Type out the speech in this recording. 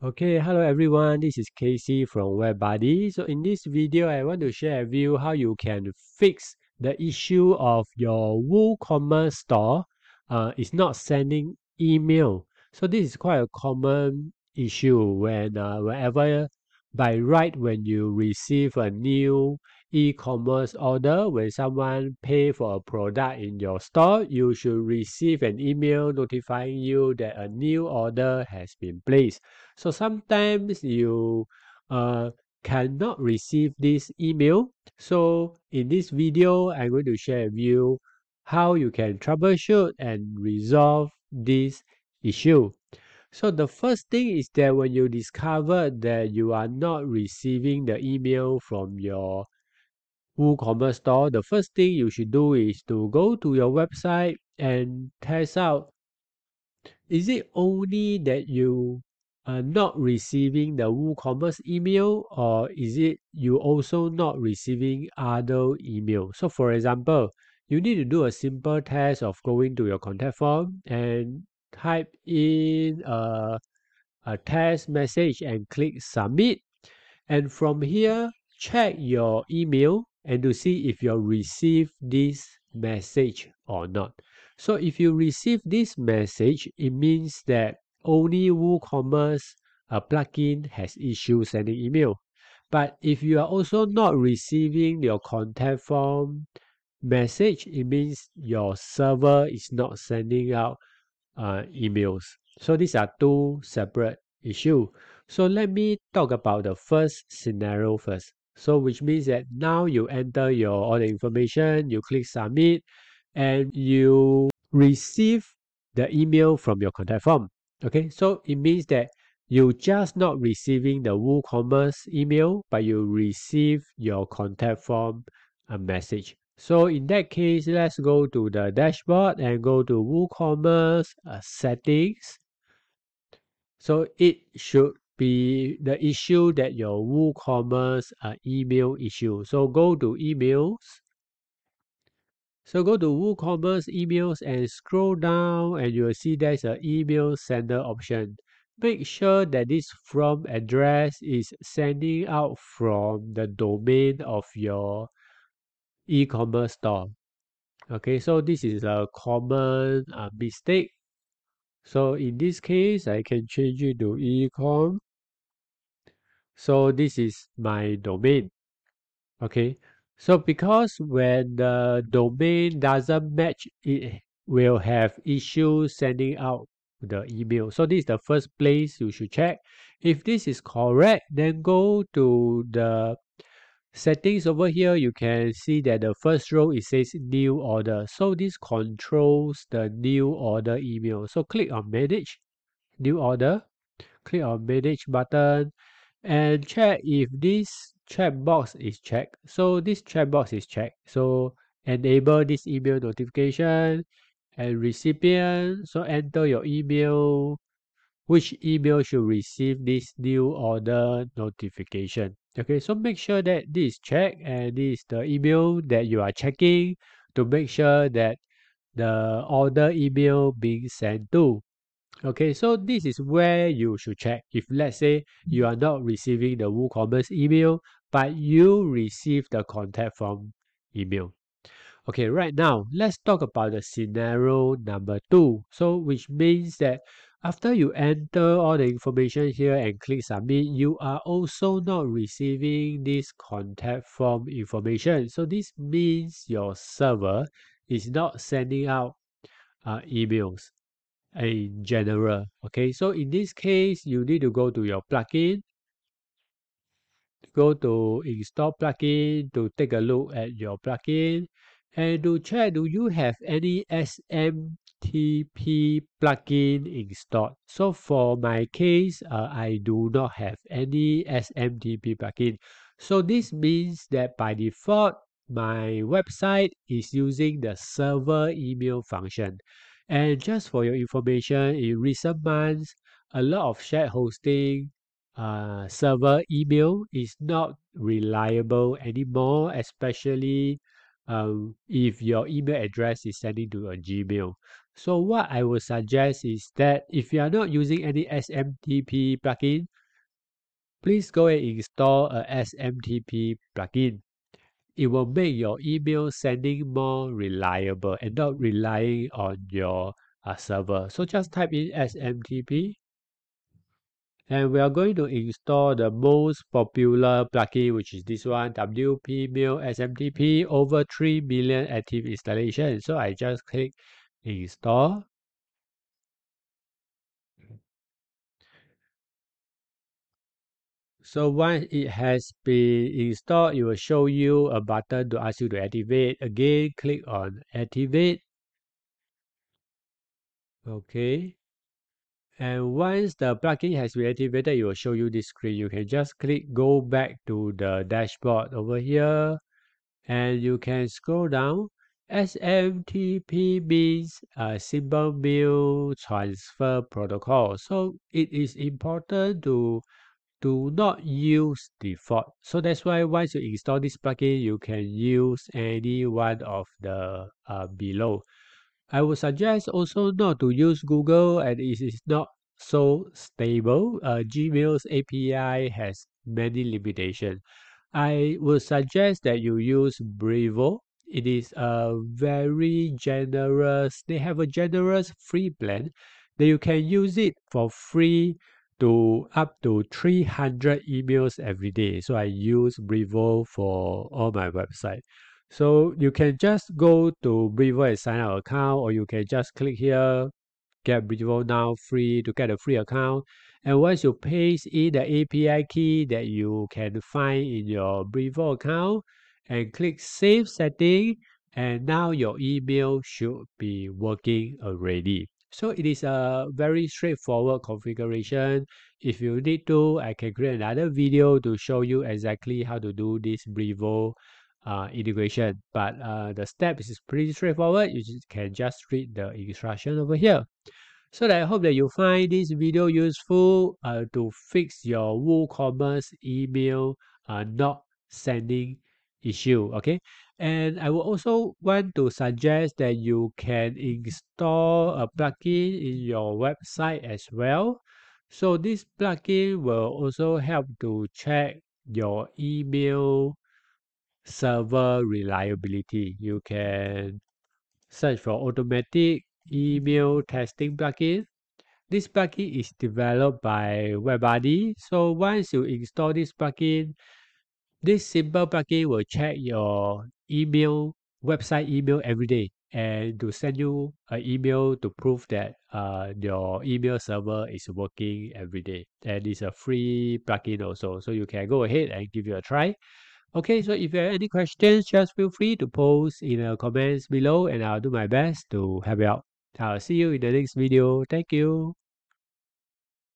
Okay, hello everyone. This is KC from WebBuddy. So in this video, I want to share with you how you can fix the issue of your WooCommerce store uh, is not sending email. So this is quite a common issue when uh, whenever by right when you receive a new e-commerce order. When someone pay for a product in your store you should receive an email notifying you that a new order has been placed. So sometimes you uh, cannot receive this email. So in this video i'm going to share with you how you can troubleshoot and resolve this issue. So the first thing is that when you discover that you are not receiving the email from your WooCommerce store, the first thing you should do is to go to your website and test out is it only that you are not receiving the WooCommerce email or is it you also not receiving other email? So for example, you need to do a simple test of going to your contact form and type in a, a test message and click submit. And from here, check your email and to see if you receive this message or not. So if you receive this message, it means that only WooCommerce a plugin has issued sending email. But if you are also not receiving your contact form message, it means your server is not sending out uh, emails. So these are two separate issues. So let me talk about the first scenario first. So which means that now you enter your all the information, you click submit, and you receive the email from your contact form. Okay, so it means that you just not receiving the WooCommerce email, but you receive your contact form a message. So in that case, let's go to the dashboard and go to WooCommerce uh, settings. So it should be the issue that your WooCommerce uh, email issue. So go to emails. So go to WooCommerce emails and scroll down and you will see there's an email sender option. Make sure that this from address is sending out from the domain of your e-commerce store okay so this is a common uh, mistake so in this case i can change it to ecom so this is my domain okay? So because when the domain doesn't match it will have issues sending out the email. So this is the first place you should check. If this is correct then go to the settings over here. You can see that the first row it says new order. So this controls the new order email. So click on manage new order. Click on manage button and check if this chat box is checked so this chat box is checked. So enable this email notification and recipient. So enter your email. Which email should receive this new order notification? Okay so make sure that this is checked and this is the email that you are checking to make sure that the order email being sent to okay so this is where you should check. If let's say you are not receiving the woocommerce email but you receive the contact form email. Okay right now let's talk about the scenario number two. So which means that after you enter all the information here and click submit, you are also not receiving this contact form information. So this means your server is not sending out uh, emails in general. Okay, so in this case, you need to go to your plugin, go to install plugin to take a look at your plugin and to check do you have any SMTP plugin installed. So for my case, uh, I do not have any SMTP plugin. So this means that by default, my website is using the server email function. And just for your information, in recent months, a lot of shared hosting uh, server email is not reliable anymore, especially um, if your email address is sending to a Gmail. So what I would suggest is that if you are not using any SMTP plugin, please go and install a SMTP plugin. It will make your email sending more reliable and not relying on your uh, server. So just type in SMTP and we are going to install the most popular plugin which is this one WP Mail SMTP over 3 million active installation. So I just click install so once it has been installed it will show you a button to ask you to activate again click on activate okay and once the plugin has been activated, it will show you this screen. You can just click go back to the dashboard over here and you can scroll down. SMTP means uh, a Simple Mail Transfer Protocol. So it is important to do not use default. So that's why once you install this plugin, you can use any one of the uh, below. I would suggest also not to use Google and it is not so stable. Uh, Gmail's API has many limitations. I would suggest that you use Brevo. It is a very generous, they have a generous free plan that you can use it for free to up to 300 emails every day. So I use Brevo for all my website. So you can just go to Brevo and sign up account or you can just click here, get Brevo now free to get a free account. And once you paste in the API key that you can find in your Brevo account and click save setting and now your email should be working already. So it is a very straightforward configuration. If you need to, I can create another video to show you exactly how to do this Brevo uh, integration. But uh, the steps is pretty straightforward. You can just read the instruction over here. So I hope that you find this video useful uh, to fix your WooCommerce email uh, not sending issue. Okay. And I will also want to suggest that you can install a plugin in your website as well. So this plugin will also help to check your email server reliability. You can search for automatic email testing plugin. This plugin is developed by WebBuddy. So once you install this plugin, this simple plugin will check your email, website email every day and to send you an email to prove that uh, your email server is working every day. And it's a free plugin also. So you can go ahead and give it a try. Okay, so if you have any questions, just feel free to post in the comments below and I'll do my best to help you out. I'll see you in the next video. Thank you.